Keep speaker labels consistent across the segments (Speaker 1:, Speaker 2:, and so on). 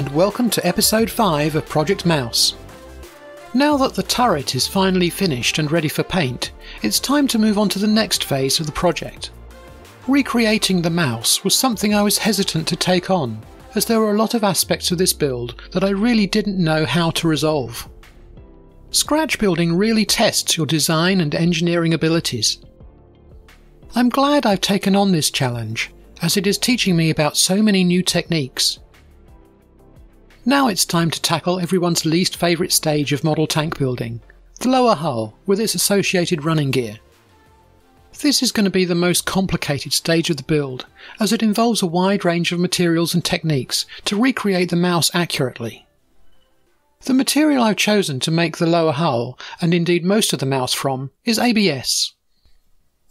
Speaker 1: and welcome to episode 5 of Project Maus. Now that the turret is finally finished and ready for paint, it's time to move on to the next phase of the project. Recreating the Maus was something I was hesitant to take on, as there were a lot of aspects of this build that I really didn't know how to resolve. Scratch building really tests your design and engineering abilities. I'm glad I've taken on this challenge, as it is teaching me about so many new techniques now it's time to tackle everyone's least favourite stage of model tank building the lower hull with its associated running gear. This is going to be the most complicated stage of the build, as it involves a wide range of materials and techniques to recreate the Maus accurately. The material I've chosen to make the lower hull, and indeed most of the Maus from, is ABS.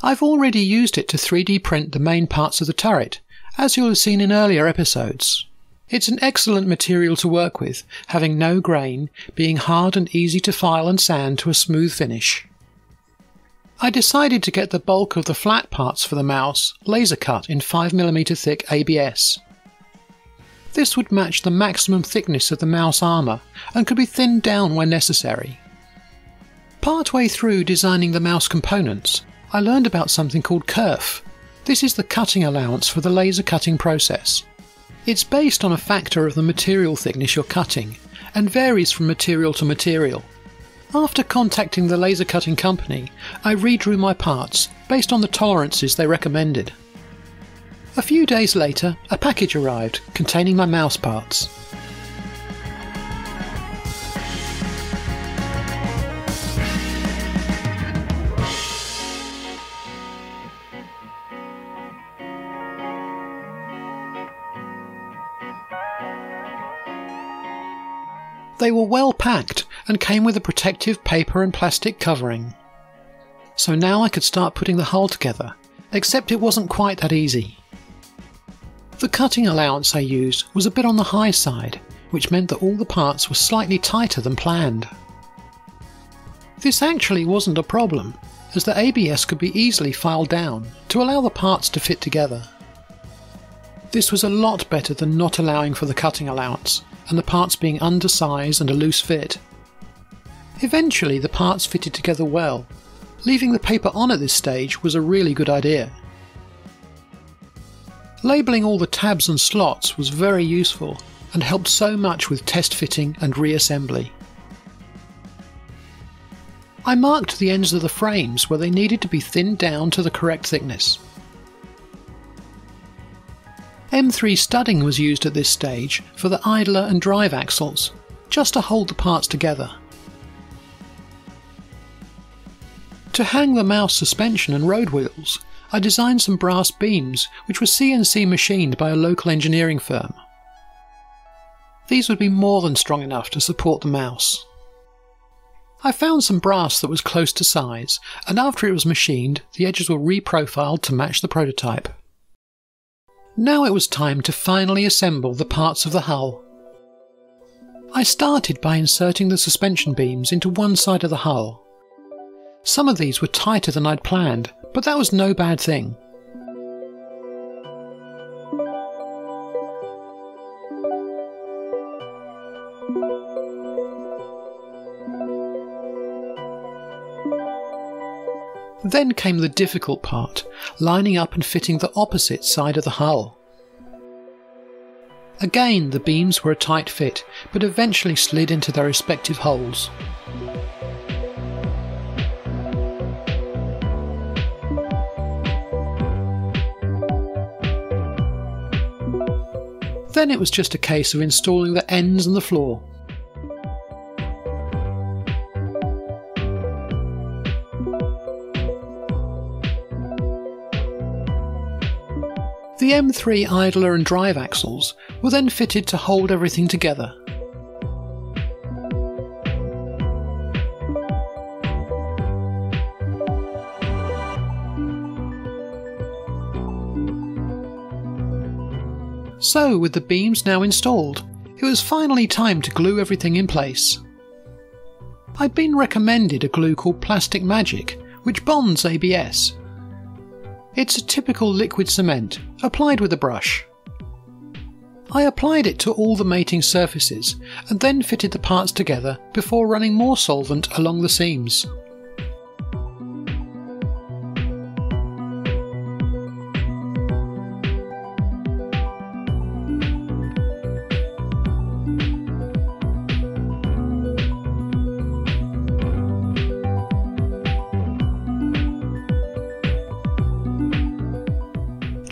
Speaker 1: I've already used it to 3D print the main parts of the turret, as you'll have seen in earlier episodes. It's an excellent material to work with, having no grain, being hard and easy to file and sand to a smooth finish. I decided to get the bulk of the flat parts for the Maus laser cut in 5mm thick ABS. This would match the maximum thickness of the Maus armour and could be thinned down when necessary. Partway through designing the Maus components, I learned about something called kerf. This is the cutting allowance for the laser cutting process. It's based on a factor of the material thickness you're cutting and varies from material to material. After contacting the laser cutting company, I redrew my parts based on the tolerances they recommended. A few days later, a package arrived containing my Maus parts. They were well packed and came with a protective paper and plastic covering. So now I could start putting the hull together, except it wasn't quite that easy. The cutting allowance I used was a bit on the high side, which meant that all the parts were slightly tighter than planned. This actually wasn't a problem, as the ABS could be easily filed down to allow the parts to fit together. This was a lot better than not allowing for the cutting allowance, and the parts being undersized and a loose fit. Eventually, the parts fitted together well. Leaving the paper on at this stage was a really good idea. Labelling all the tabs and slots was very useful and helped so much with test fitting and reassembly. I marked the ends of the frames where they needed to be thinned down to the correct thickness. M3 studding was used at this stage for the idler and drive axles, just to hold the parts together. To hang the Maus suspension and road wheels, I designed some brass beams which were CNC machined by a local engineering firm. These would be more than strong enough to support the Maus. I found some brass that was close to size, and after it was machined, the edges were reprofiled to match the prototype. Now it was time to finally assemble the parts of the hull. I started by inserting the suspension beams into one side of the hull. Some of these were tighter than I'd planned, but that was no bad thing. Then came the difficult part, lining up and fitting the opposite side of the hull. Again, the beams were a tight fit, but eventually slid into their respective holes. Then it was just a case of installing the ends and the floor. The M3 idler and drive axles were then fitted to hold everything together. So, with the beams now installed, it was finally time to glue everything in place. I'd been recommended a glue called Plastic Magic, which bonds ABS, it's a typical liquid cement, applied with a brush. I applied it to all the mating surfaces and then fitted the parts together before running more solvent along the seams.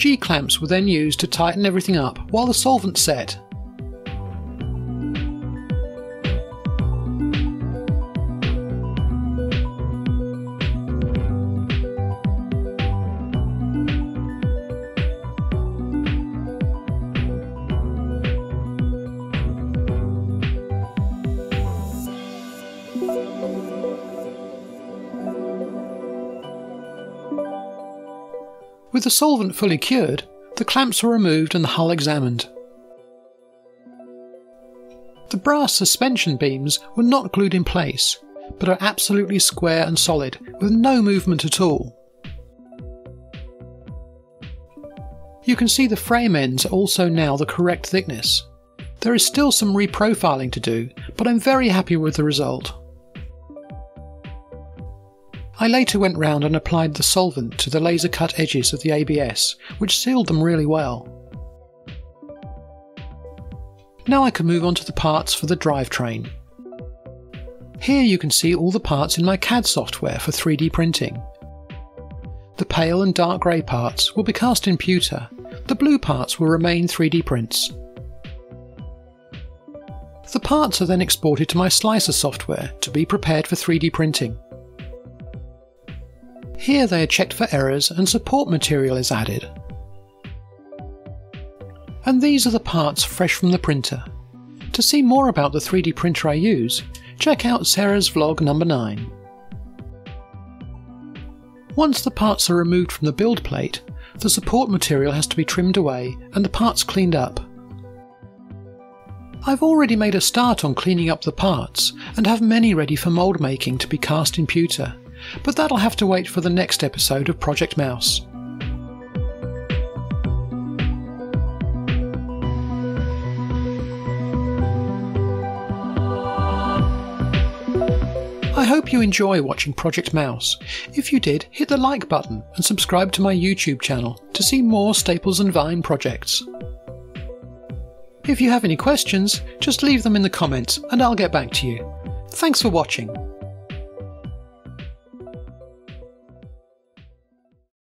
Speaker 1: G-clamps were then used to tighten everything up while the solvent set. With the solvent fully cured, the clamps were removed and the hull examined. The brass suspension beams were not glued in place, but are absolutely square and solid, with no movement at all. You can see the frame ends are also now the correct thickness. There is still some reprofiling to do, but I'm very happy with the result. I later went round and applied the solvent to the laser cut edges of the ABS, which sealed them really well. Now I can move on to the parts for the drivetrain. Here you can see all the parts in my CAD software for 3D printing. The pale and dark grey parts will be cast in pewter, the blue parts will remain 3D prints. The parts are then exported to my slicer software to be prepared for 3D printing. Here they are checked for errors and support material is added. And these are the parts fresh from the printer. To see more about the 3D printer I use, check out Sarah's vlog number 9. Once the parts are removed from the build plate, the support material has to be trimmed away and the parts cleaned up. I've already made a start on cleaning up the parts and have many ready for mould making to be cast in pewter but that'll have to wait for the next episode of Project Maus. I hope you enjoy watching Project Maus. If you did, hit the like button and subscribe to my YouTube channel to see more Staples and Vine projects. If you have any questions, just leave them in the comments and I'll get back to you. Thanks for watching.